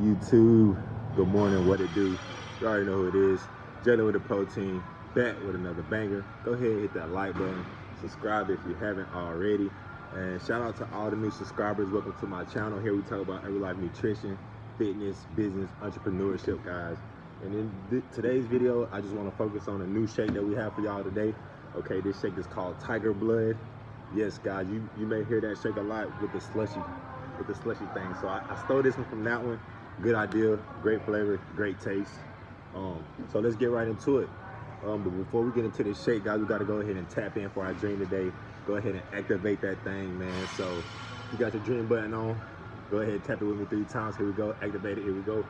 YouTube? Good morning, what it do? You already know who it is. Jalen with the protein, back with another banger. Go ahead, hit that like button, subscribe if you haven't already. And shout out to all the new subscribers. Welcome to my channel. Here we talk about Herbalife nutrition, fitness, business, entrepreneurship, guys. And in th today's video, I just want to focus on a new shake that we have for y'all today. Okay, this shake is called Tiger Blood. Yes, guys, you, you may hear that shake a lot with the slushy, with the slushy thing. So I, I stole this one from that one. Good idea, great flavor, great taste. Um, so let's get right into it. Um, but before we get into this shake, guys, we got to go ahead and tap in for our dream today. Go ahead and activate that thing, man. So you got your dream button on, go ahead tap it with me three times. Here we go. Activate it. Here we go.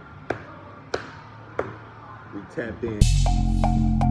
We tapped in.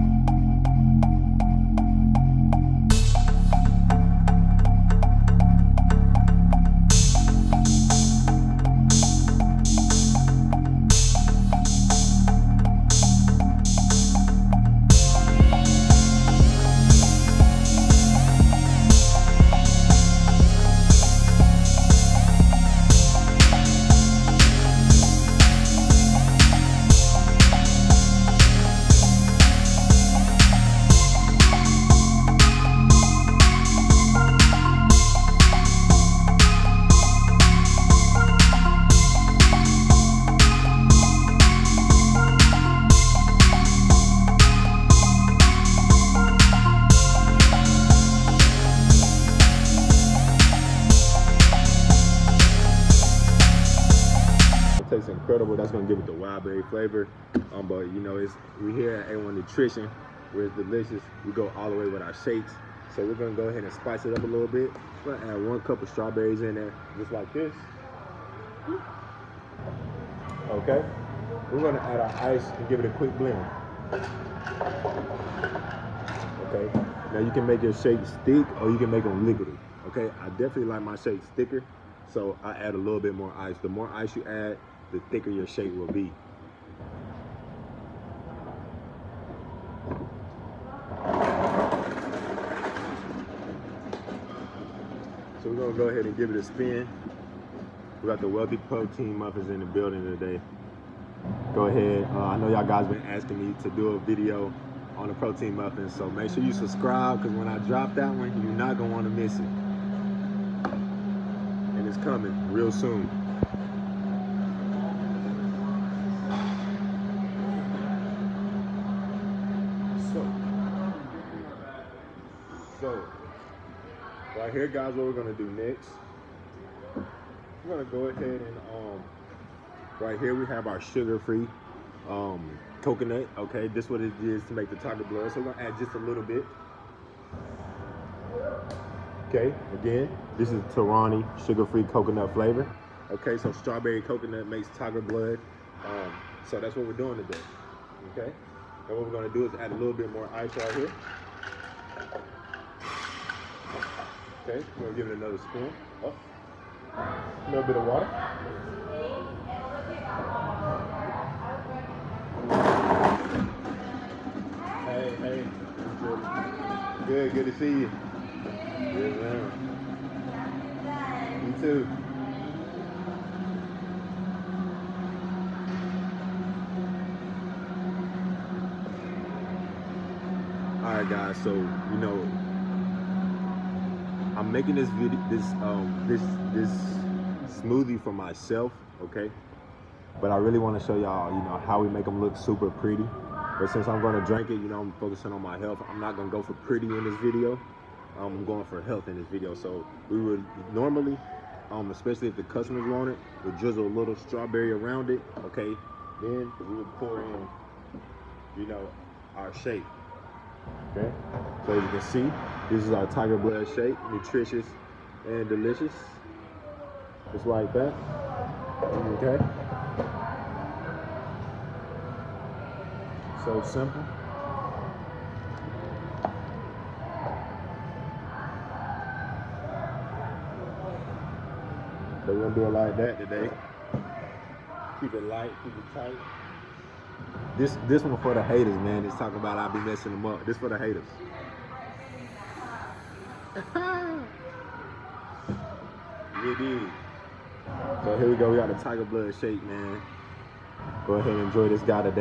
Tastes incredible. That's gonna give it the wild berry flavor. Um, but you know, it's we here at A1 Nutrition, where it's delicious. We go all the way with our shakes. So we're gonna go ahead and spice it up a little bit. We're gonna add one cup of strawberries in there, just like this. Okay. We're gonna add our ice and give it a quick blend. Okay. Now you can make your shakes thick or you can make them liquidy. Okay. I definitely like my shakes thicker, so I add a little bit more ice. The more ice you add, the thicker your shake will be. So we're gonna go ahead and give it a spin. We got the Wealthy Protein Muffins in the building today. Go ahead. Uh, I know y'all guys been asking me to do a video on the protein muffins, so make sure you subscribe because when I drop that one, you're not gonna want to miss it. And it's coming real soon. So, so right here, guys, what we're gonna do next? We're gonna go ahead and um, right here we have our sugar-free um, coconut. Okay, this is what it is to make the tiger blood. So we're gonna add just a little bit. Okay, again, this is Torani sugar-free coconut flavor. Okay, so strawberry coconut makes tiger blood. Um, so that's what we're doing today. Okay, and what we're gonna do is add a little bit more ice right here. Okay, we're gonna give it another spoon. Oh, a little bit of water. Hey, hey. Good, good to see you. Yes, ma'am. You too. All right, guys. So you know, I'm making this video, this um, this this smoothie for myself. Okay, but I really want to show y'all, you know, how we make them look super pretty. But since I'm gonna drink it, you know, I'm focusing on my health. I'm not gonna go for pretty in this video. I'm going for health in this video. So we would normally, um, especially if the customers want it, we'll drizzle a little strawberry around it. Okay, then we would pour in, you know, our shake. Okay, so as you can see, this is our tiger blood shake, nutritious and delicious. Just like that. Okay. So simple. So we're gonna do it like that today. Keep it light, keep it tight. This this one for the haters, man. It's talking about I be messing them up. This for the haters. You did. So here we go. We got a tiger blood shake, man. Go ahead and enjoy this guy today.